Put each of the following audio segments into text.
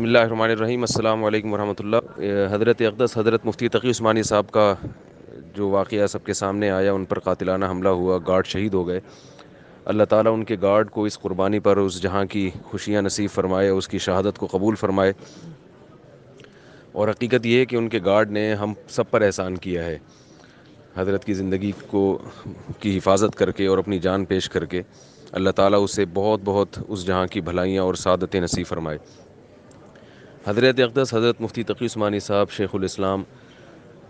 بسم اللہ الرحمن الرحیم۔ السلام علیکم ورحمۃ اللہ۔ حضرت اقدس، حضرت مفتی تقی عثمانی صاحب کا جو واقعہ سب کے سامنے آیا، ان پر قاتلانہ حملہ ہوا، گارڈ شہید ہو گئے۔ اللہ تعالیٰ ان کے گارڈ کو اس قربانی پر، اس جہاں کی خوشیاں نصیب فرمائے، اس کی شہادت کو قبول فرمائے۔ اور حقیقت یہ ہے کہ ان کے گارڈ نے ہم سب پر احسان کیا ہے۔ حضرت کی زندگی کو، کی حفاظت کر کے اور اپنی جان پیش کر کے، اللہ تعالیٰ اسے بہت بہت اس جہاں کی بھلائیاں اور سعادتیں نصیب فرمائے۔ حضرت اقدس، حضرت مفتی تقی عثمانی صاحب، شیخ الاسلام،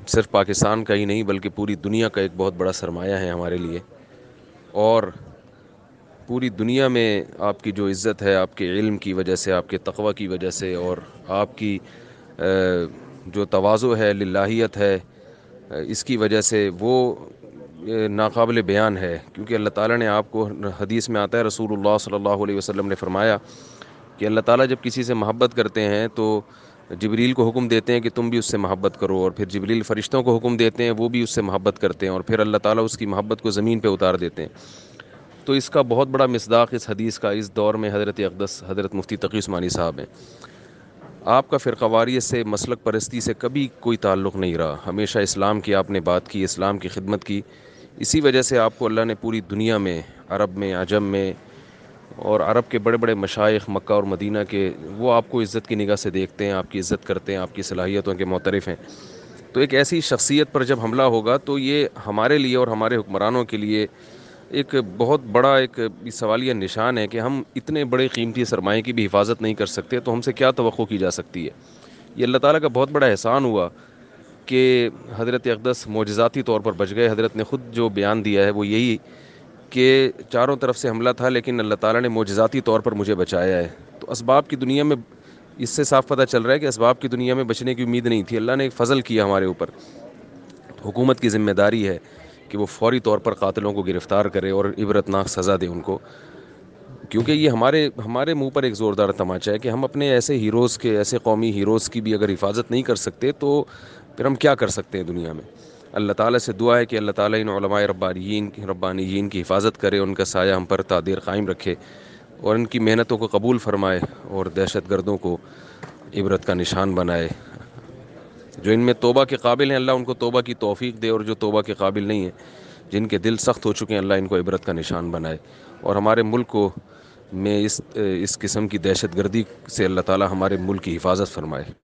صرف پاکستان کا ہی نہیں بلکہ پوری دنیا کا ایک بہت بڑا سرمایہ ہے ہمارے لیے۔ اور پوری دنیا میں آپ کی جو عزت ہے، آپ کے علم کی وجہ سے، آپ کے تقوی کی وجہ سے، اور آپ کی جو توازو ہے، للہیت ہے، اس کی وجہ سے وہ ناقابل بیان ہے۔ کیونکہ اللہ تعالیٰ نے آپ کو حدیث میں آتا ہے، رسول اللہ صلی اللہ علیہ وسلم نے فرمایا کہ اللہ تعالیٰ جب کسی سے محبت کرتے ہیں تو جبریل کو حکم دیتے ہیں کہ تم بھی اس سے محبت کرو اور پھر جبریل فرشتوں کو حکم دیتے ہیں وہ بھی اس سے محبت کرتے ہیں اور پھر اللہ تعالیٰ اس کی محبت کو زمین پہ اتار دیتے ہیں۔ تو اس کا بہت بڑا مصداق اس حدیث کا اس دور میں حضرت اقدس، حضرت مفتی تقی عثمانی صاحب ہیں۔ آپ کا فرقواریت سے، مسلک پرستی سے کبھی کوئی تعلق نہیں رہا۔ ہمیشہ اسلام کی آپ نے بات کی، اسلام کی خدمت کی۔ اسی وجہ سے آپ کو اللہ نے پوری دنیا میں، عرب میں، عجم میں اور عرب کے بڑے بڑے مشائق مکہ اور مدینہ کے، وہ آپ کو عزت کی نگاہ سے دیکھتے ہیں، آپ کی عزت کرتے ہیں، آپ کی صلاحیتوں کے معترف ہیں۔ تو ایک ایسی شخصیت پر جب حملہ ہوگا تو یہ ہمارے لیے اور ہمارے حکمرانوں کے لیے ایک بہت بڑا ایک سوالیہ نشان ہے کہ ہم اتنے بڑے قیمتی سرمایہ کی بھی حفاظت نہیں کر سکتے، تو ہم سے کیا توقع کی جا سکتی ہے؟ یہ اللہ تعالیٰ کا بہت بڑا احسان ہوا کہ حضرت اقدس معجزاتی طور پر بچ گئے۔ حضرت نے خود جو بیان دیا ہے وہ یہی کہ چاروں طرف سے حملہ تھا لیکن اللہ تعالیٰ نے معجزاتی طور پر مجھے بچایا ہے۔ تو اسباب کی دنیا میں اس سے صاف پتہ چل رہا ہے کہ اسباب کی دنیا میں بچنے کی امید نہیں تھی۔ اللہ نے ایک فضل کیا ہمارے اوپر۔ حکومت کی ذمہ داری ہے کہ وہ فوری طور پر قاتلوں کو گرفتار کرے اور عبرتناک سزا دے ان کو۔ کیونکہ یہ ہمارے ہمارے منہ پر ایک زوردار تماچا ہے کہ ہم اپنے ایسے ہیروز کے، ایسے قومی ہیروز کی بھی اگر حفاظت نہیں کر سکتے تو پھر ہم کیا کر سکتے ہیں دنیا میں؟ اللہ تعالیٰ سے دعا ہے کہ اللہ تعالیٰ ان علماء ربانیین کی ربانیین کی حفاظت کرے، ان کا سایہ ہم پر تعدیر قائم رکھے اور ان کی محنتوں کو قبول فرمائے اور دہشت گردوں کو عبرت کا نشان بنائے۔ جو ان میں توبہ کے قابل ہیں، اللہ ان کو توبہ کی توفیق دے اور جو توبہ کے قابل نہیں ہیں، جن کے دل سخت ہو چکے ہیں، اللہ ان کو عبرت کا نشان بنائے۔ اور ہمارے ملک کو میں اس اس قسم کی دہشت گردی سے اللہ تعالیٰ ہمارے ملک کی حفاظت فرمائے۔